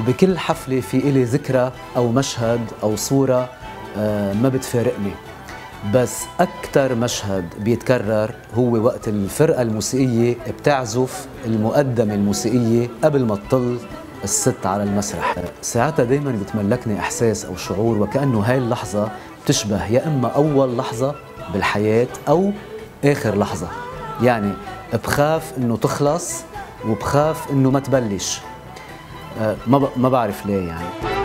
بكل حفلة في إلي ذكرى أو مشهد أو صورة آه، ما بتفارقني. بس أكثر مشهد بيتكرر هو وقت الفرقة الموسيقية بتعزف المقدمة الموسيقية قبل ما تطل الست على المسرح. ساعتها دايما بتملكني إحساس أو شعور وكأنه هاي اللحظة بتشبه يا إما أول لحظة بالحياة أو آخر لحظة. يعني بخاف إنه تخلص وبخاف إنه ما تبلش. ما بعرف ليه يعني.